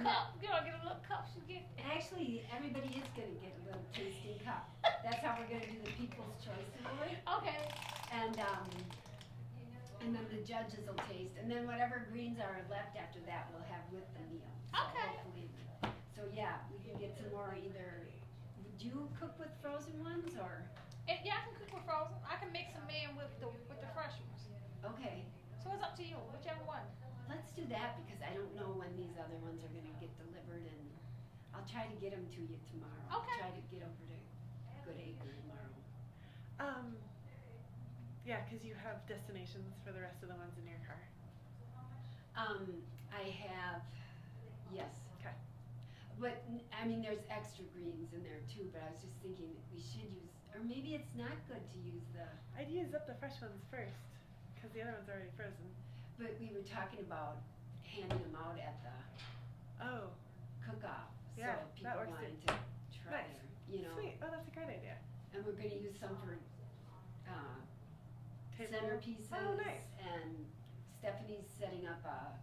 And cup. You know, get a little cup. She get. Actually, everybody is gonna get a little tasting cup. That's how we're gonna do the People's Choice Award. Okay. And, um, and then the judges will taste, and then whatever greens are left after that, we'll have with the meal. So Okay. hopefully- So yeah, we can get some more either, would you cook with frozen ones, or, And yeah, I can cook with frozen. I can mix them in with the with the fresh ones. okay. So it's up to you, whichever one. Let's do that, because I don't know when these other ones are gonna get delivered, and I'll try to get them to you tomorrow. Okay. Try to get over to Good Acre tomorrow. Um, yeah, because you have destinations for the rest of the ones in your car. Um, I have, yes. Okay. But, I mean, there's extra greens in there too, but I was just thinking that we should use, or maybe it's not good to use the, I'd use up the fresh ones first, because the other ones are already frozen. but we were talking about handing them out at the Oh, cook-off. Yeah, So that people works wanted to try, Nice. it, you know. sweet. Oh, that's a great idea. And we're gonna use some for, uh, centerpieces. Oh, nice. And Stephanie's setting up a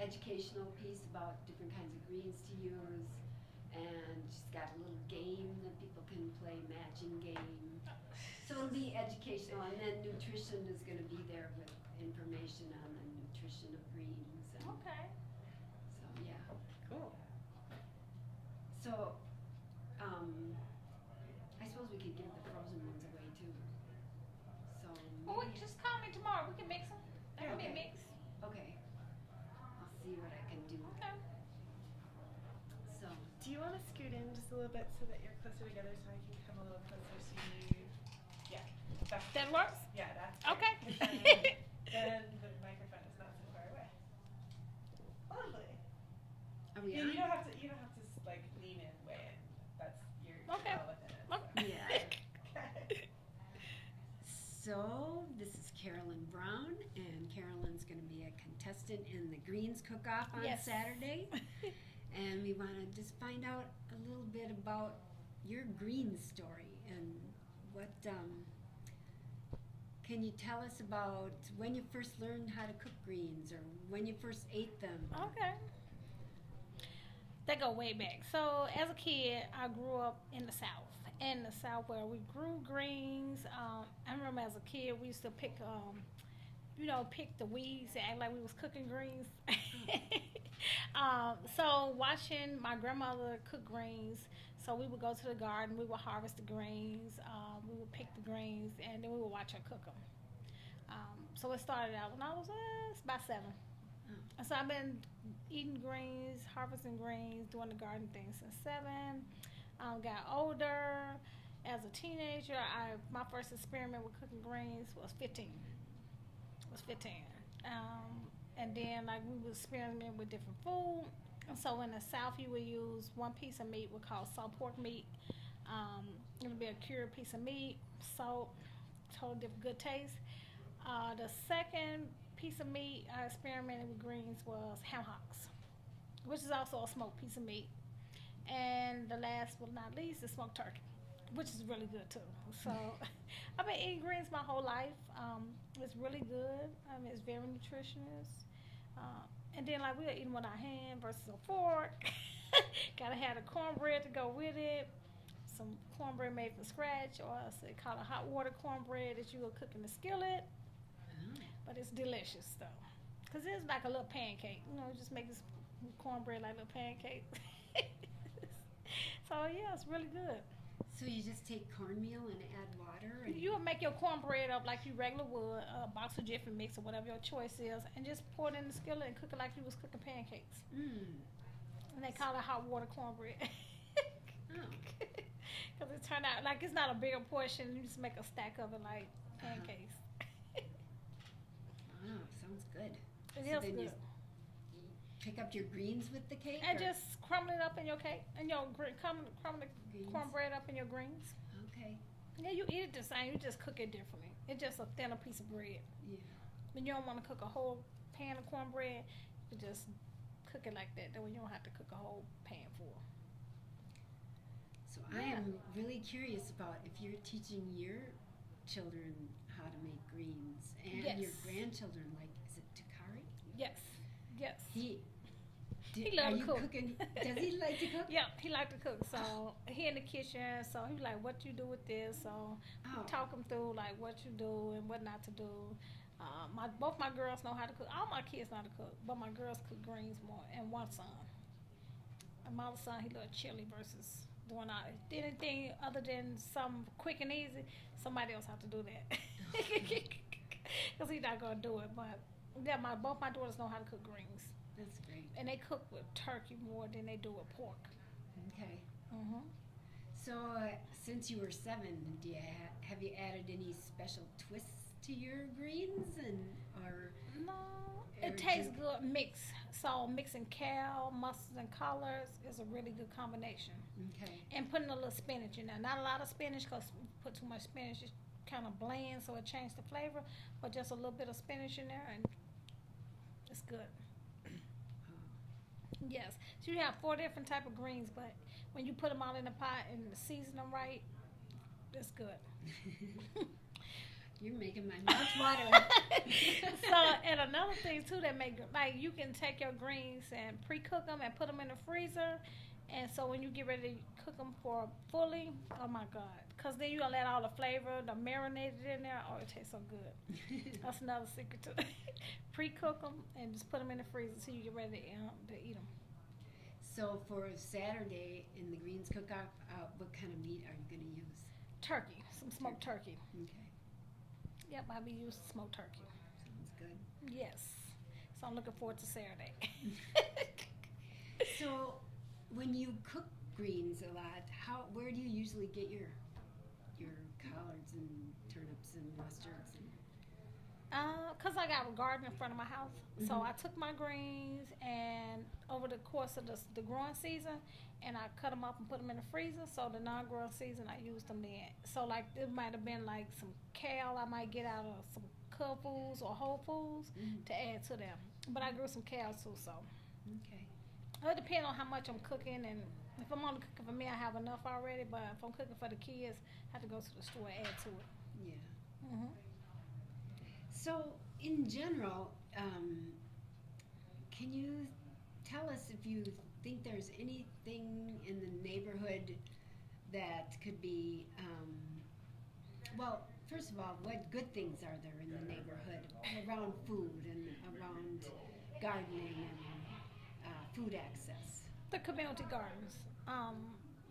educational piece about different kinds of greens to use. And she's got a little game that people can play, matching game. So it'll be educational, and then nutrition is gonna be there with information on the nutrition of greens and, Okay. so, yeah. Cool. So, um, I suppose we could give the frozen ones away too. So, Well, we, maybe- just call me tomorrow. We can mix them. That can Okay. be mixed. okay. I'll see what I can do. Okay. So, Do you want to scoot in just a little bit so that you're closer together so I can come a little closer so you. Yeah. That's, That works. yeah, that's. Okay. great. then the microphone is not so far away. Lovely. are we Yeah, on? you don't have to. You don't have to like lean in way in. That's you're Okay. well within it. Okay. Yeah. Okay. So, this is Carolyn Brown, and Carolyn's going to be a contestant in the Greens Cook-Off on Yes. Saturday. And we want to just find out a little bit about your greens story and what, um, can you tell us about when you first learned how to cook greens or when you first ate them? Okay. They go way back. So as a kid, I grew up in the South. In the South, where we grew greens. Um, I remember as a kid, we used to pick, um, you know, pick the weeds and act like we was cooking greens. um, so watching my grandmother cook greens. So we would go to the garden. We would harvest the greens. Um, we would pick the greens, and then we would watch her cook them. Um, so it started out when I was uh, about seven. So I've been eating greens, harvesting greens, doing the garden thing since seven. Um, got older. As a teenager, I my first experiment with cooking greens was 15. Was 15. Um, and then like we would experiment with different food. So in the South, you would use one piece of meat we call salt pork meat. Um, it'll be a cured piece of meat, salt, totally different good taste. Uh, the second piece of meat I experimented with greens was ham hocks, which is also a smoked piece of meat. And the last but not least is smoked turkey, which is really good too. So I've been eating greens my whole life. Um, it's really good. Mean, it's very nutritious. Uh, and then like we'll eat them with our hand versus a fork. Gotta have the cornbread to go with it. Some cornbread made from scratch, or else they call it hot water cornbread that you will cook in the skillet Oh. but it's delicious though. Cause it's like a little pancake, you know, just make this cornbread like a little pancake. so yeah, it's really good. So you just take cornmeal and add water and You would make your cornbread up like you regular would, a box of Jiffy Mix or whatever your choice is, and just pour it in the skillet and cook it like you was cooking pancakes. Mm. And they call it hot water cornbread. Oh. Cause it turned out like it's not a bigger portion. You just make a stack of it like Uh-huh. pancakes. Oh, sounds good. It So is good. Pick up your greens with the cake? And or- just crumble it up in your cake, and your crumble, crumble the Greens? cornbread up in your greens. Okay, Yeah, you eat it the same. You just cook it differently. It's just a thinner piece of bread. yeah. When you don't want to cook a whole pan of cornbread, you just cook it like that. That way you don't have to cook a whole pan full. So I am really curious about if you're teaching your children how to make greens and your grandchildren, like, is it Takari? Yes, yes. He, He loved to cook. cooking? Does he like to cook? Yeah, he liked to cook. So he in the kitchen. So he was like, "What you do with this?" So Oh. talk him through like what you do and what not to do. Uh, my both my girls know how to cook. All my kids know how to cook, but my girls cook greens more. And one son, and my other son, he love chili versus doing all anything other than some quick and easy. Somebody else have to do that because he's not gonna do it. But yeah, my both my daughters know how to cook greens, That's great. and they cook with turkey more than they do with pork. Okay. hmm So, uh, since you were seven, do you ha- have you added any special twists to your greens and or No, Or it tastes ju- good mix. So mixing kale, mustards, and collards is a really good combination. okay? And putting a little spinach in there. Not a lot of spinach because put too much spinach, it kind of bland, so it changes the flavor. But just a little bit of spinach in there, and it's good. Yes. So you have four different type of greens, but when you put them all in the pot and season them right, it's good. You're making my mouth water. so and another thing too that make like you can take your greens and pre-cook them and put them in the freezer and so when you get ready to cook them for fully oh my god because then you gonna let all the flavor the marinated in there? Oh it tastes so good. That's another secret to pre-cook them and just put them in the freezer so you get ready to, um, to eat them so for Saturday in the greens cook-off, uh, what kind of meat are you going to use? turkey some smoked turkey. Okay, yep i'll be using smoked turkey. Sounds good. yes. So i'm looking forward to saturday. So, when you cook greens a lot, how where do you usually get your collards and turnips and mustards? And, Uh, cause I got a garden in front of my house, so Mhm. I took my greens and over the course of the, the growing season, and I cut them up and put them in the freezer. So the non-growing season, I used them then. So like it might have been like some kale I might get out of some Cub Foods or Whole Foods Mhm. to add to them. But I grew some kale too, so Okay. it depends on how much I'm cooking and. If I'm only cooking for me, I have enough already. But if I'm cooking for the kids, I have to go to the store and add to it. Yeah. hmm So, in general, um, can you tell us if you think there's anything in the neighborhood that could be, um, well, first of all, what good things are there in the neighborhood around food and around gardening and uh, food access? The community gardens. Um,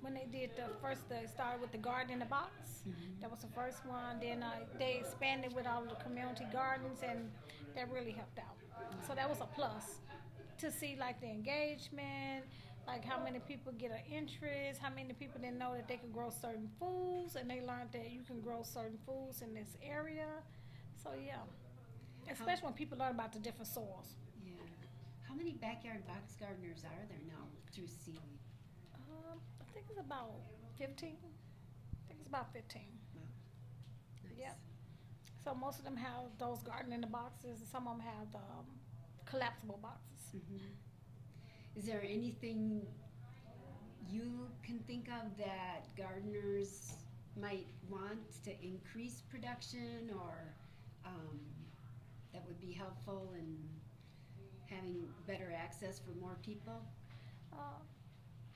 when they did the first, they started with the garden in the box. That was the first one. Then uh, they expanded with all the community gardens, and that really helped out. So that was a plus to see like the engagement, like how many people get an interest, how many people didn't know that they could grow certain foods, and they learned that you can grow certain foods in this area. So yeah, especially when people learn about the different soils. How many backyard box gardeners are there now through seaweed? Um, I think it's about 15. I think it's about 15. Nice. Yep. So most of them have those garden in the boxes, and some of them have the um, collapsible boxes. Mhm. Is there anything you can think of that gardeners might want to increase production or um, that would be helpful in having better access for more people? Uh,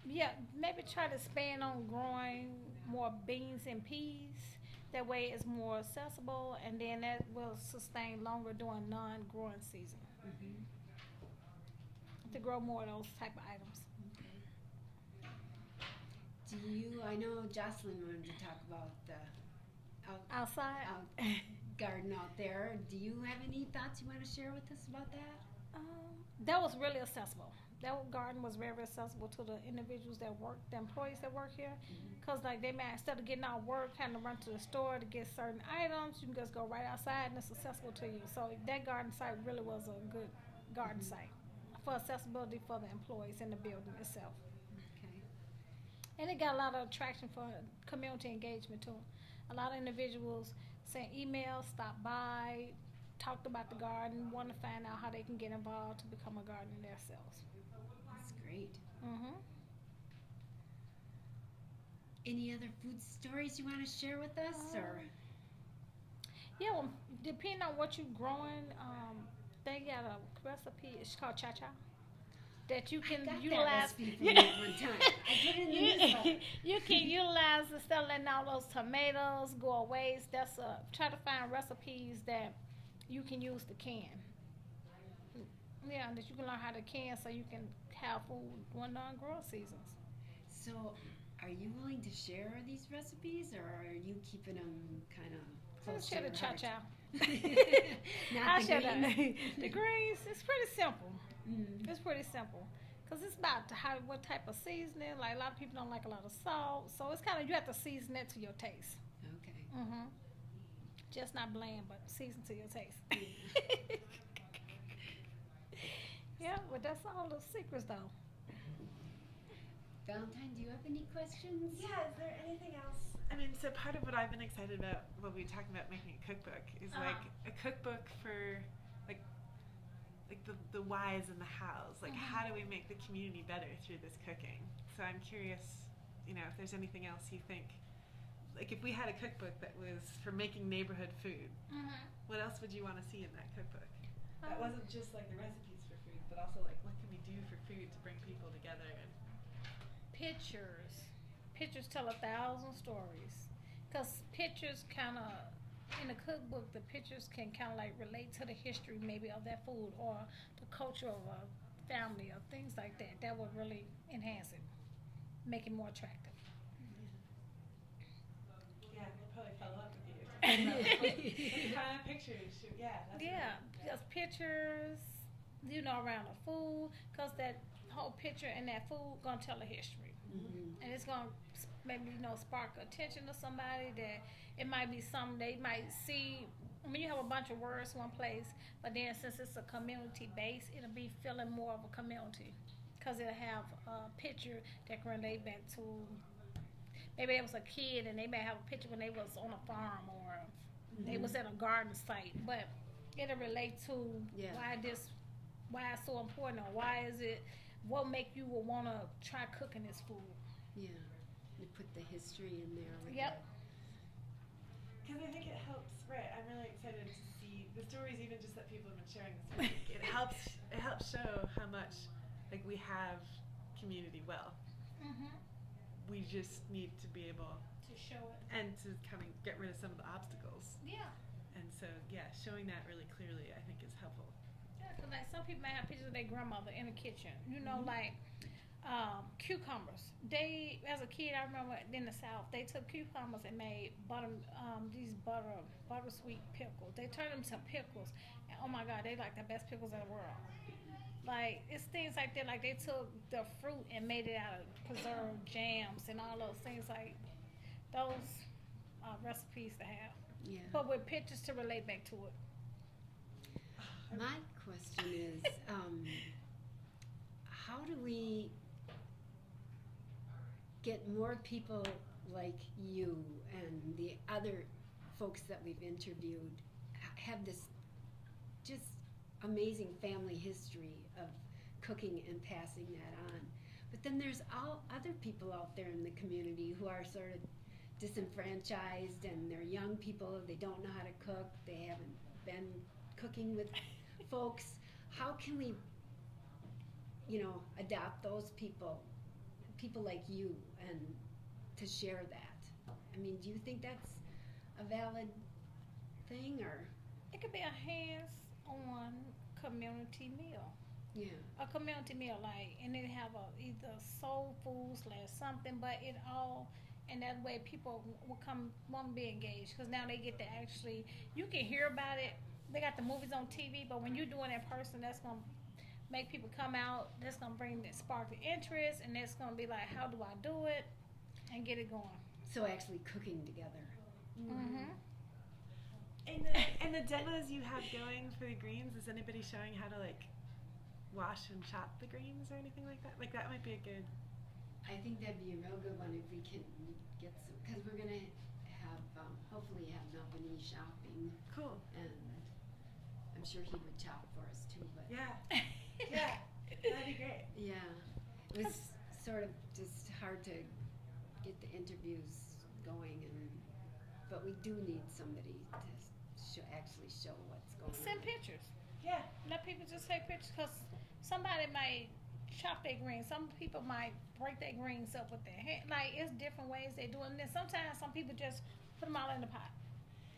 yeah, maybe try to expand on growing more beans and peas. That way it's more accessible, and then that will sustain longer during non-growing season Mm-hmm. to grow more of those type of items. Do you, I know Jocelyn wanted to talk about the out, Outside, out garden out there. Do you have any thoughts you want to share with us about that? Um, that was really accessible. That garden was very accessible to the individuals that work, the employees that work here. Cause like they may instead of getting out of work, having to run to the store to get certain items, you can just go right outside and it's accessible to you. So that garden site really was a good garden Mhm. site for accessibility for the employees in the building itself. Okay. And it got a lot of attraction for community engagement too. A lot of individuals sent emails, stopped by, talked about the garden, want to find out how they can get involved to become a gardener themselves. That's great. Mm-hmm. Any other food stories you want to share with us, or? Um, Yeah, well, depending on what you're growing, um, they got a recipe. It's called cha cha. that you can I got that utilize. you time. I put it in the you, you can utilize instead of letting all those tomatoes go away. That's a try to find recipes that you can use the can. Yeah, that you can learn how to can so you can have food on grill seasons. So, are you willing to share these recipes, or are you keeping them kind of close Let's to your the cha heart? cha. Not I the share greens? the, the greens. It's pretty simple. Mm. It's pretty simple. Cause it's about how what type of seasoning. Like a lot of people don't like a lot of salt, so it's kind of you have to season it to your taste. Okay. Mm-hmm. Just not bland, but seasoned to your taste. yeah, but that's all the secrets though. Valentine, do you have any questions? Yeah, is there anything else? I mean, so part of what I've been excited about when we talking about making a cookbook is Uh-huh. like a cookbook for like like the the whys and the hows. Like Mhm. how do we make the community better through this cooking? So I'm curious, you know, if there's anything else you think like if we had a cookbook that was for making neighborhood food, Mm-hmm. what else would you want to see in that cookbook? That Um, wasn't just like the recipes for food, but also like what can we do for food to bring people together and Pictures. Pictures tell a thousand stories. Cause pictures kind of in a cookbook, the pictures can kind of like relate to the history maybe of that food or the culture of a family or things like that. That would really enhance it, make it more attractive. Yeah, we'll probably follow with you. kind of pictures. Yeah. That's Yeah, just pictures, you know, around the food, cause that whole picture and that food gonna tell a history, Mhm. and it's gonna maybe you know spark attention to somebody that it might be something they might see. I mean, you have a bunch of words one place, but then since it's a community base, it'll be feeling more of a community, cause it'll have a picture that can relate back to. Maybe they was a kid and they may have a picture when they was on a farm or they was at a garden site, but it'll relate to Yeah. why this, why it's so important, or why is it, what make you will want to try cooking this food. Yeah. You put the history in there. With Yep. Because I think it helps. Right. I'm really excited to see the stories, even just that people have been sharing this week. it helps. It helps show how much like we have community well. Mm-hmm. We just need to be able To show it. and to kind of get rid of some of the obstacles. Yeah. And so yeah, showing that really clearly, I think, is helpful. Yeah, because like some people may have pictures of their grandmother in the kitchen. You know, like um, cucumbers. They, as a kid, I remember in the South, they took cucumbers and made butter, um, these butter, butter sweet pickles. They turned them to pickles, and oh my God, they like the best pickles in the world. Like it's things like that. Like they took the fruit and made it out of preserved jams and all those things. Like those uh, recipes to have, Yeah. but with pictures to relate back to it. My question is, um, how do we get more people like you and the other folks that we've interviewed have this amazing family history of cooking and passing that on? But then there's all other people out there in the community who are sort of disenfranchised and they're young people, they don't know how to cook, they haven't been cooking with folks, how can we, you know, adopt those people, people like you, and to share that? I mean, do you think that's a valid thing, or It could be a hands-on community meal. yeah, A community meal, like, and it have a either soul food slash something, but it all, and that way people will come, want to be engaged, because now they get to actually, you can hear about it. They got the movies on TV, but when you're doing it in person, that's gonna make people come out. That's gonna bring the spark the interest, and that's gonna be like, how do I do it, and get it going. so actually cooking together? Mm-hmm. And the, and the demos you have going for the greens, is anybody showing how to like wash and chop the greens or anything like that? Like that might be a good. I think that'd be a real good one if we can get some, because we're gonna have, um, hopefully have Nalpany shopping, Cool. and I'm sure he would chop for us too, but. Yeah. Yeah. That'd be great. Yeah, it was sort of just hard to get the interviews going, and but we do need somebody to show, actually show what's going Send on. pictures. Yeah. Let people just take pictures because somebody might chop their greens. Some people might break their greens up with their hand. Like it's different ways they do it. And then sometimes some people just put them all in the pot.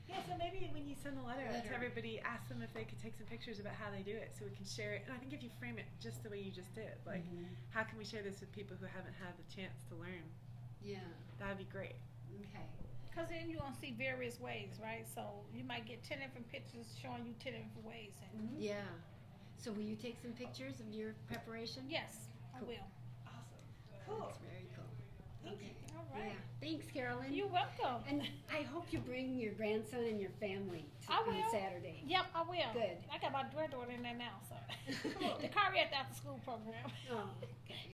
Yeah, so maybe when you send the letter, out to everybody, ask them if they could take some pictures about how they do it so we can share it. And I think if you frame it just the way you just did, like, Mhm. how can we share this with people who haven't had the chance to learn? Yeah, That would be great. okay. Cause then you're gonna see various ways, right? So you might get ten different pictures showing you ten different ways. And mm-hmm. Yeah. So will you take some pictures of your preparation? yes, I will. Awesome. Cool. That's very cool. Okay. All right. Yeah. Thanks, Carolyn. You're welcome. and I hope you bring your grandson and your family to, I on will. Saturday. Yep, I will. Good. I got my granddaughter in there now, so Cool. the car at the after school program. Oh, okay.